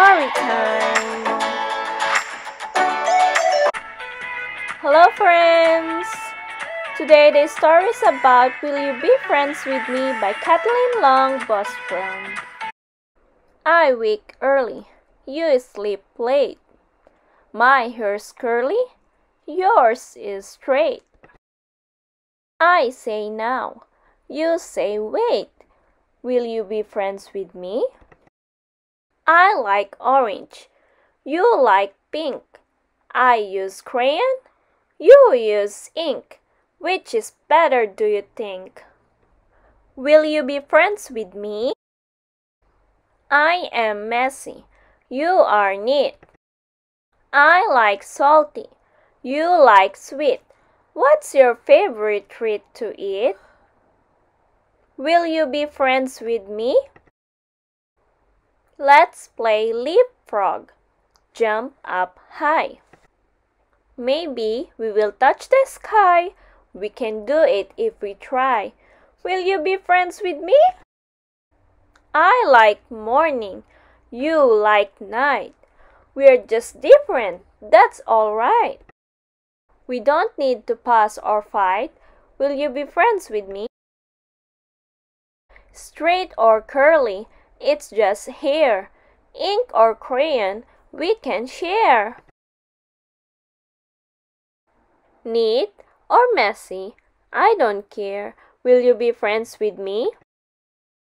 story time! Hello friends! Today the story is about Will You Be Friends With Me by Kathleen Long Bostrom. I wake early, you sleep late. My hair's curly, yours is straight. I say now, you say wait. Will you be friends with me? I like orange. You like pink. I use crayon. You use ink. Which is better, do you think? Will you be friends with me? I am messy. You are neat. I like salty. You like sweet. What's your favorite treat to eat? Will you be friends with me? Let's play leapfrog. Jump up high. Maybe we will touch the sky. We can do it if we try. Will you be friends with me? I like morning. You like night. We're just different. That's alright. We don't need to pass or fight. Will you be friends with me? Straight or curly, it's just hair. Ink or crayon, we can share. Neat or messy, I don't care. Will you be friends with me?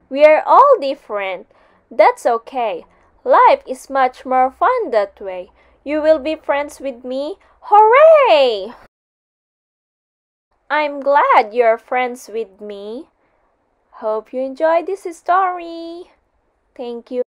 We are all different. That's okay. Life is much more fun that way. You will be friends with me. Hooray! I'm glad you're friends with me. Hope you enjoyed this story. Thank you.